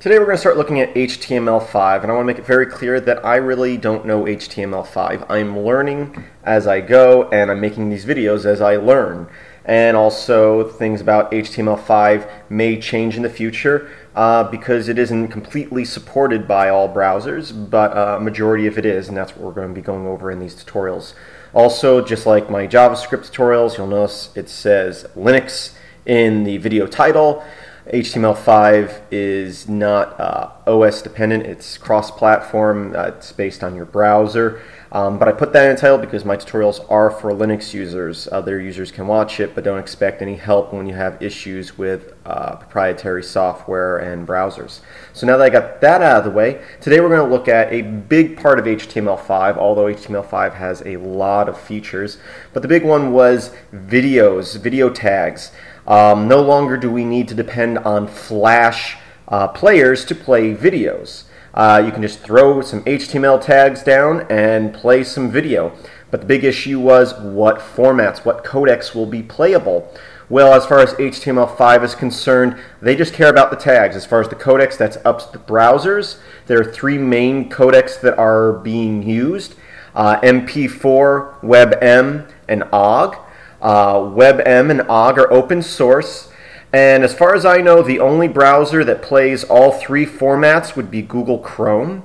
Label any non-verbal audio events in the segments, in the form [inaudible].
Today we're going to start looking at HTML5 and I want to make it very clear that I really don't know HTML5. I'm learning as I go and I'm making these videos as I learn. And also things about HTML5 may change in the future uh, because it isn't completely supported by all browsers, but a uh, majority of it is and that's what we're going to be going over in these tutorials. Also, just like my JavaScript tutorials, you'll notice it says Linux in the video title. HTML5 is not uh, OS dependent, it's cross-platform, uh, it's based on your browser. Um, but I put that in title because my tutorials are for Linux users. Other users can watch it, but don't expect any help when you have issues with uh, proprietary software and browsers. So now that I got that out of the way, today we're going to look at a big part of HTML5, although HTML5 has a lot of features. But the big one was videos, video tags. Um, no longer do we need to depend on Flash uh, players to play videos. Uh, you can just throw some HTML tags down and play some video. But the big issue was what formats, what codecs will be playable. Well, as far as HTML5 is concerned, they just care about the tags. As far as the codecs, that's up to the browsers. There are three main codecs that are being used, uh, MP4, WebM, and OGG. Uh, WebM and OGG are open source. And as far as I know, the only browser that plays all three formats would be Google Chrome.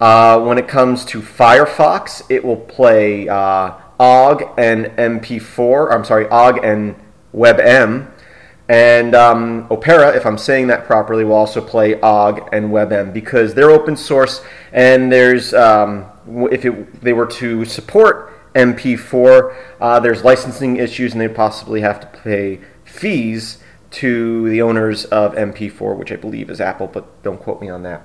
Uh, when it comes to Firefox, it will play uh, OGG and MP4. I'm sorry, OGG and WebM. And um, Opera, if I'm saying that properly, will also play OGG and WebM because they're open source. And there's, um, if it, they were to support MP4. Uh, there's licensing issues, and they possibly have to pay fees to the owners of MP4, which I believe is Apple, but don't quote me on that.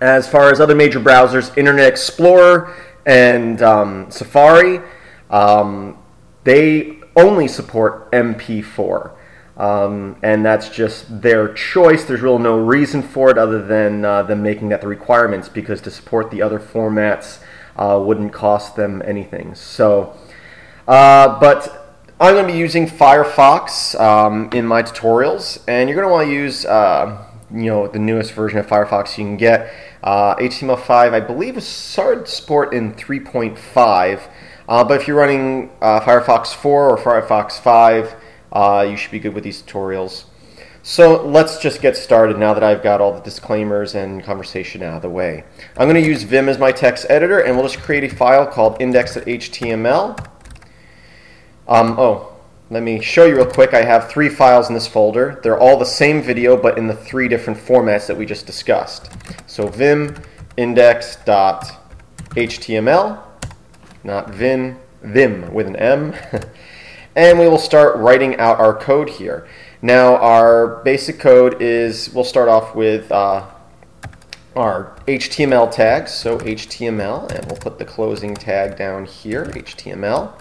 As far as other major browsers, Internet Explorer and um, Safari, um, they only support MP4. Um, and that's just their choice. There's really no reason for it other than uh, them making that the requirements because to support the other formats, uh, wouldn't cost them anything. So, uh, but I'm going to be using Firefox um, in my tutorials, and you're going to want to use uh, you know the newest version of Firefox you can get. HTML5, uh, I believe, started support in 3.5, uh, but if you're running uh, Firefox 4 or Firefox 5, you should be good with these tutorials. So let's just get started now that I've got all the disclaimers and conversation out of the way. I'm going to use Vim as my text editor and we'll just create a file called index.html. Um, oh, let me show you real quick. I have three files in this folder. They're all the same video but in the three different formats that we just discussed. So vim index.html, not vim, vim with an M. [laughs] and we will start writing out our code here. Now our basic code is, we'll start off with uh, our HTML tags, so HTML, and we'll put the closing tag down here, HTML,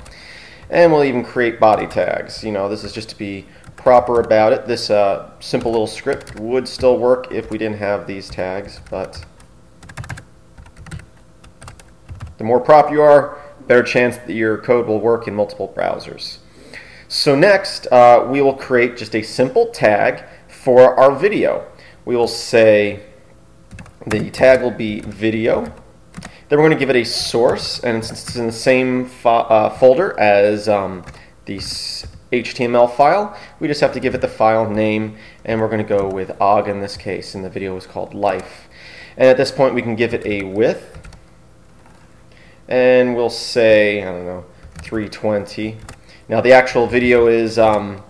and we'll even create body tags. You know, this is just to be proper about it. This uh, simple little script would still work if we didn't have these tags, but the more prop you are, better chance that your code will work in multiple browsers. So next, uh, we will create just a simple tag for our video. We will say the tag will be video. Then we're going to give it a source, and since it's in the same fo uh, folder as um, the HTML file, we just have to give it the file name, and we're going to go with OGG in this case, and the video is called life. And at this point, we can give it a width, and we'll say, I don't know, 320. Now the actual video is um,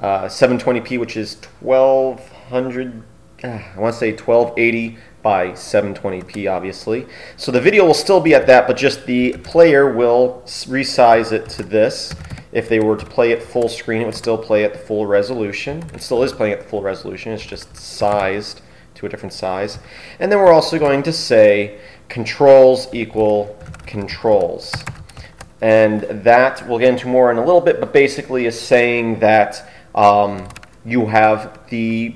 uh, 720p, which is 1200, uh, I want to say 1280 by 720p, obviously. So the video will still be at that, but just the player will resize it to this. If they were to play it full screen, it would still play at the full resolution. It still is playing at the full resolution, it's just sized to a different size. And then we're also going to say controls equal controls. And that we'll get into more in a little bit, but basically is saying that um, you have the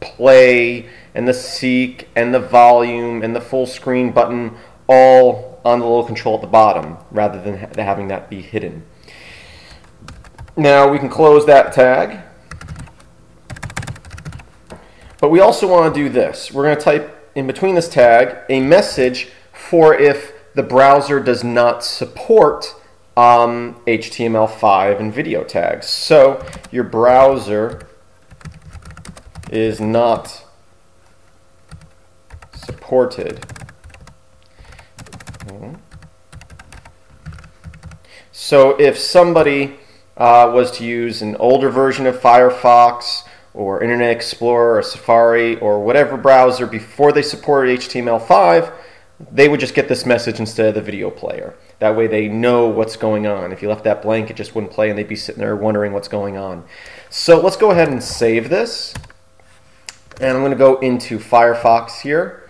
play and the seek and the volume and the full screen button all on the little control at the bottom rather than ha having that be hidden. Now we can close that tag. But we also want to do this. We're going to type in between this tag a message for if the browser does not support um, HTML5 and video tags. So your browser is not supported. So if somebody uh, was to use an older version of Firefox or Internet Explorer or Safari or whatever browser before they supported HTML5, they would just get this message instead of the video player. That way they know what's going on. If you left that blank, it just wouldn't play and they'd be sitting there wondering what's going on. So let's go ahead and save this. And I'm going to go into Firefox here.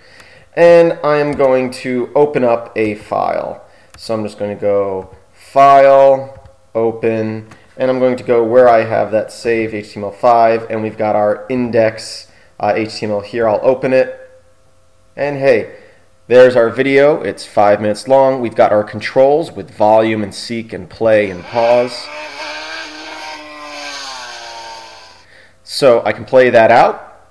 And I am going to open up a file. So I'm just going to go File, Open, and I'm going to go where I have that save HTML5 and we've got our index uh, HTML here. I'll open it. And hey, there's our video. It's five minutes long. We've got our controls with volume and seek and play and pause. So I can play that out.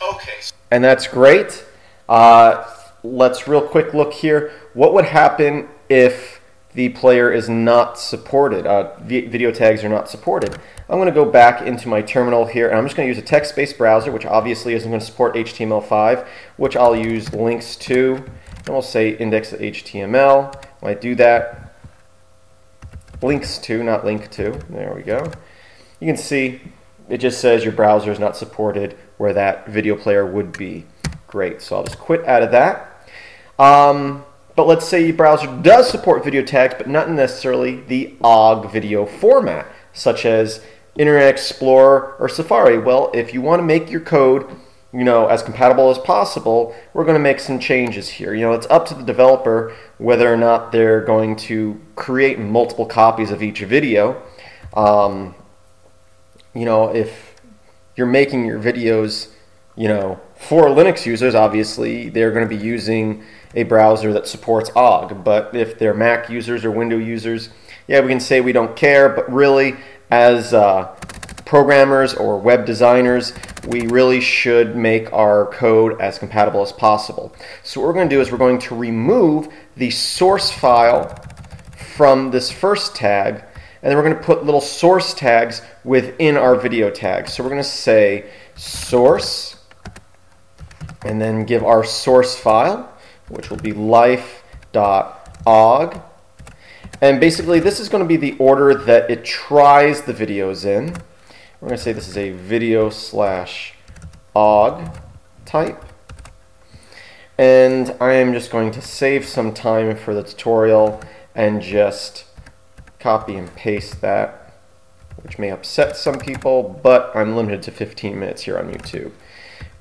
Okay. And that's great. Uh, let's real quick look here. What would happen if the player is not supported, uh, video tags are not supported. I'm going to go back into my terminal here, and I'm just going to use a text-based browser, which obviously isn't going to support HTML5, which I'll use links2, and we'll say index.html. When I do that, links2, not link to, there we go. You can see it just says your browser is not supported where that video player would be. Great, so I'll just quit out of that. Um, but let's say your browser does support video tags, but not necessarily the OGG video format, such as Internet Explorer or Safari. Well, if you want to make your code you know, as compatible as possible, we're going to make some changes here. You know, it's up to the developer whether or not they're going to create multiple copies of each video. Um, you know, if you're making your videos, you know, for Linux users, obviously, they're going to be using a browser that supports OGG. But if they're Mac users or Windows users, yeah, we can say we don't care, but really, as uh, programmers or web designers, we really should make our code as compatible as possible. So what we're going to do is we're going to remove the source file from this first tag, and then we're going to put little source tags within our video tags. So we're going to say source, and then give our source file which will be life.ogg. And basically, this is going to be the order that it tries the videos in. We're going to say this is a video slash ogg type. And I am just going to save some time for the tutorial and just copy and paste that, which may upset some people, but I'm limited to 15 minutes here on YouTube.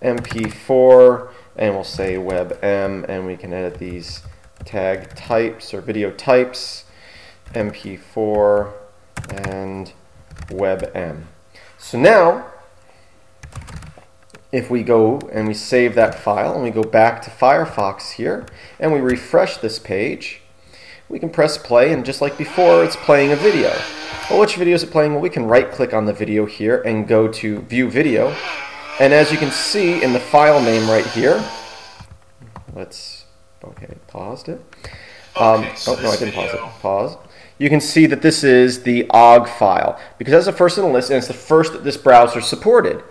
MP4 and we'll say WebM and we can edit these tag types or video types MP4 and WebM. So now if we go and we save that file and we go back to Firefox here and we refresh this page we can press play and just like before it's playing a video. Well which video is it playing? Well we can right click on the video here and go to view video and as you can see in the file name right here, let's, okay, paused it. Um, okay, so oh, no, I didn't video. pause it. Pause. You can see that this is the OGG file because that's the first in the list and it's the first that this browser supported.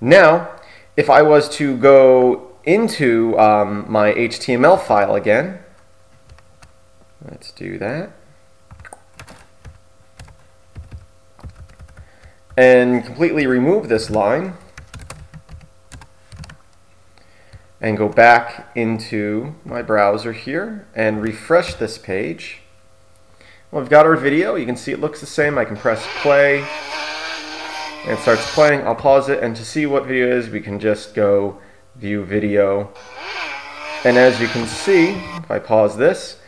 Now, if I was to go into um, my HTML file again, let's do that. And completely remove this line, and go back into my browser here and refresh this page. Well, we've got our video. You can see it looks the same. I can press play and it starts playing. I'll pause it and to see what video is, we can just go view video. And as you can see, if I pause this,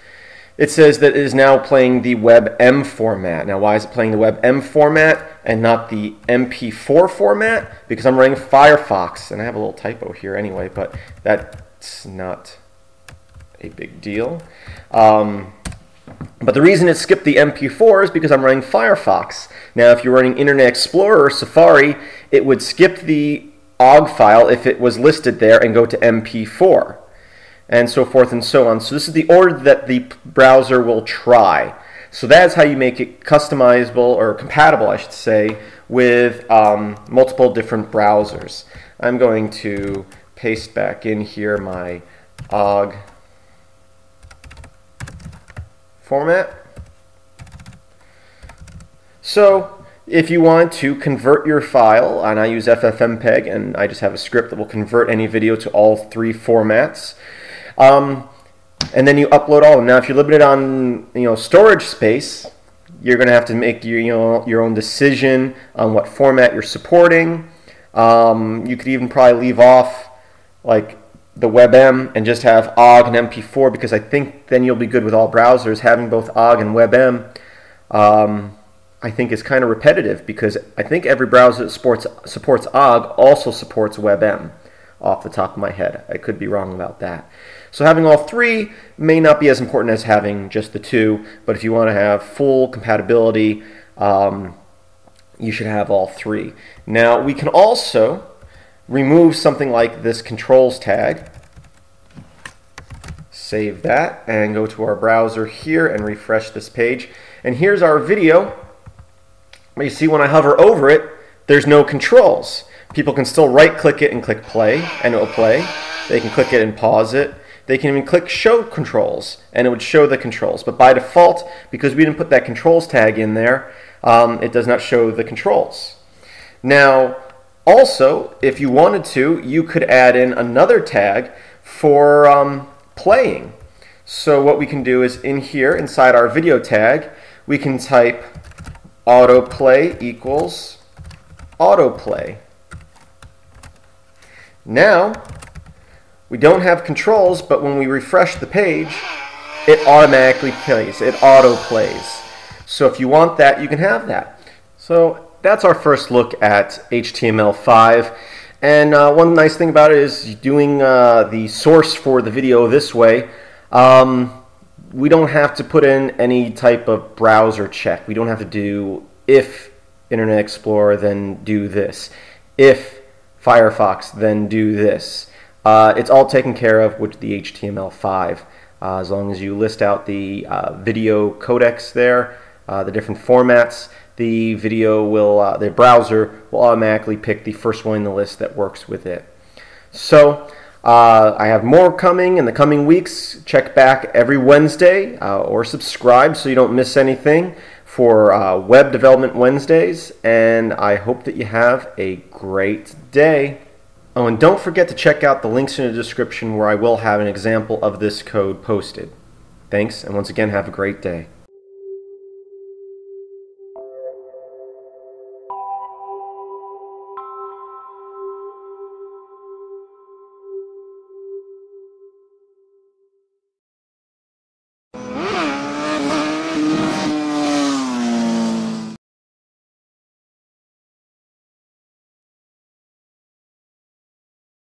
it says that it is now playing the WebM format. Now, why is it playing the WebM format and not the MP4 format? Because I'm running Firefox, and I have a little typo here anyway, but that's not a big deal. Um, but the reason it skipped the MP4 is because I'm running Firefox. Now, if you're running Internet Explorer or Safari, it would skip the OGG file if it was listed there and go to MP4 and so forth and so on. So this is the order that the browser will try. So that's how you make it customizable or compatible, I should say, with um, multiple different browsers. I'm going to paste back in here my OGG format. So if you want to convert your file, and I use FFmpeg, and I just have a script that will convert any video to all three formats, um, and then you upload all of them. Now, if you're limited on you know storage space, you're going to have to make your you know your own decision on what format you're supporting. Um, you could even probably leave off like the WebM and just have OGG and MP4 because I think then you'll be good with all browsers. Having both OGG and WebM, um, I think is kind of repetitive because I think every browser that supports supports OGG also supports WebM. Off the top of my head, I could be wrong about that. So having all three may not be as important as having just the two, but if you want to have full compatibility, um, you should have all three. Now we can also remove something like this controls tag. Save that and go to our browser here and refresh this page. And here's our video. You see when I hover over it, there's no controls. People can still right click it and click play and it will play. They can click it and pause it. They can even click show controls and it would show the controls. But by default, because we didn't put that controls tag in there, um, it does not show the controls. Now, also, if you wanted to, you could add in another tag for um, playing. So what we can do is in here, inside our video tag, we can type autoplay equals autoplay. Now, we don't have controls, but when we refresh the page, it automatically plays. It auto plays. So if you want that, you can have that. So that's our first look at HTML5. And uh, one nice thing about it is doing uh, the source for the video this way. Um, we don't have to put in any type of browser check. We don't have to do if Internet Explorer, then do this. If Firefox, then do this. Uh, it's all taken care of with the HTML5. Uh, as long as you list out the uh, video codecs there, uh, the different formats, the video will, uh, the browser will automatically pick the first one in the list that works with it. So uh, I have more coming in the coming weeks. Check back every Wednesday or subscribe so you don't miss anything for Web Development Wednesdays. And I hope that you have a great day. Oh, and don't forget to check out the links in the description where I will have an example of this code posted. Thanks, and once again, have a great day.